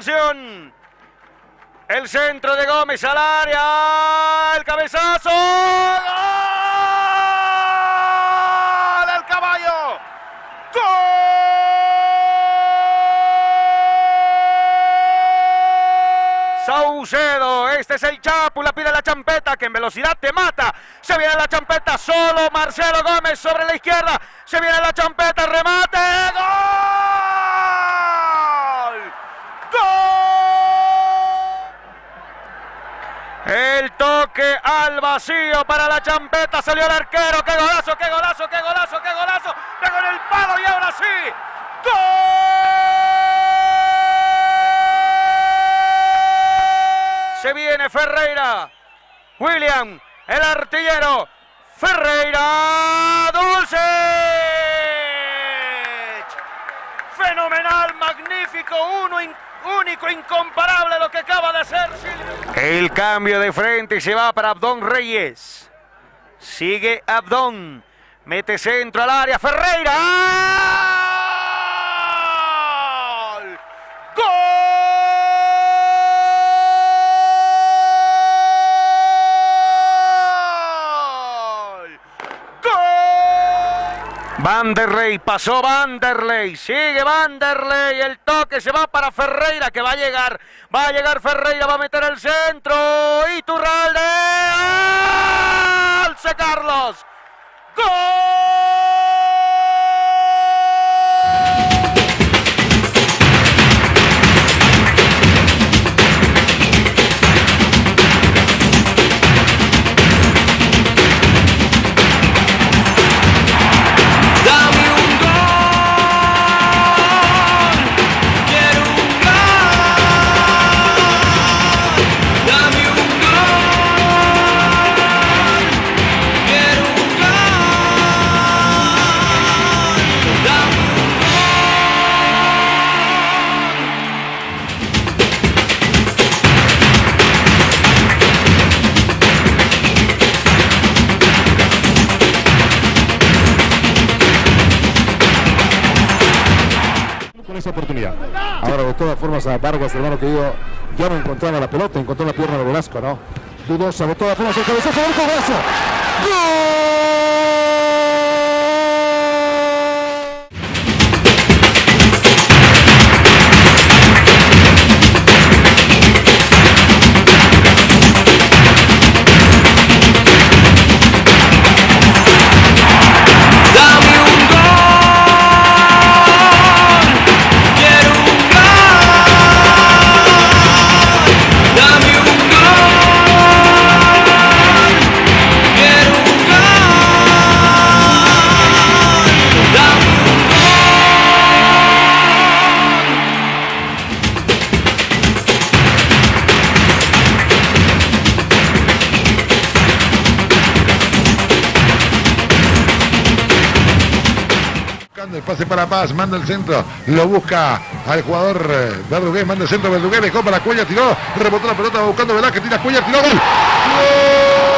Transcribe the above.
Atención. El centro de Gómez al área. El cabezazo. ¡Gol! ¡El caballo! ¡Gol! Saucedo, este es el Chapu, la pide la champeta que en velocidad te mata. Se viene la champeta, solo Marcelo Gómez sobre la izquierda. Se viene la champeta, remate. ¡Gol! El toque al vacío para la champeta. Salió el arquero. ¡Qué golazo, qué golazo, qué golazo, qué golazo! Pegó en el palo y ahora sí. ¡Gol! Se viene Ferreira. William, el artillero. Ferreira Dulce. Fenomenal, magnífico, uno in- único, incomparable lo que acaba de hacer Silvio. El cambio de frente y se va para Abdón Reyes. Sigue Abdón. Mete centro al área. Ferreira. ¡Gol! ¡Gol! Vanderlei, pasó Vanderlei, sigue Vanderlei, el toque se va para Ferreira que va a llegar, va a llegar Ferreira, va a meter el centro, Iturralde, alce Carlos, ¡Gol! Esa oportunidad. Ahora, de todas formas, a Vargas, hermano querido, ya no encontraba la pelota, encontró la pierna de Velasco, ¿no? Dudosa, de todas formas, el cabezazo del golazo. Dame pase para Paz, manda el centro, lo busca al jugador eh, Verdugués, manda el centro, Verdugués dejó para Cuellar, tiró, rebotó la pelota buscando Velázquez, tira Cuellar, tiró, gol. ¡Gol!